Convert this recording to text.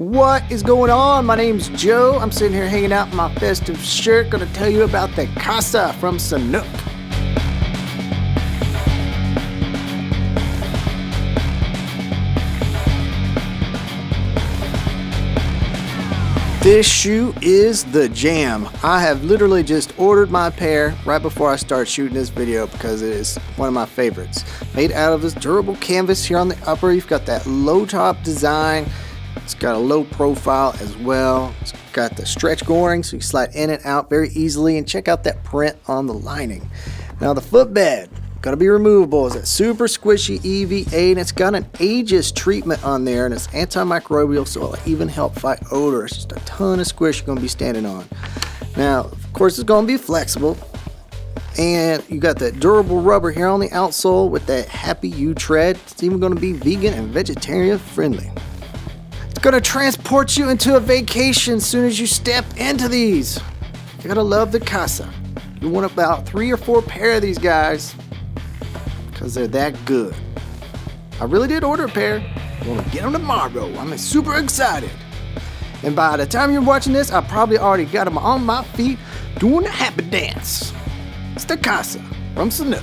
What is going on? My name's Joe. I'm sitting here hanging out in my festive shirt. Gonna tell you about the Casa from Sanuk. This shoe is the jam. I have literally just ordered my pair right before I start shooting this video because it is one of my favorites. Made out of this durable canvas here on the upper. You've got that low top design. It's got a low profile as well. It's got the stretch goring so you slide in and out very easily and check out that print on the lining. Now the footbed, Gonna be removable. It's a super squishy EVA and it's got an Aegis treatment on there and it's antimicrobial so it'll even help fight odor. It's just a ton of squish you're gonna be standing on. Now, of course, it's gonna be flexible and you got that durable rubber here on the outsole with that happy U tread. It's even gonna be vegan and vegetarian friendly. Gonna transport you into a vacation as soon as you step into these. You gotta love the casa. You want about three or four pair of these guys because they're that good. I really did order a pair. I want to get them tomorrow. I'm super excited. And by the time you're watching this, I probably already got them on my feet doing the happy dance. It's the casa from Sanuk.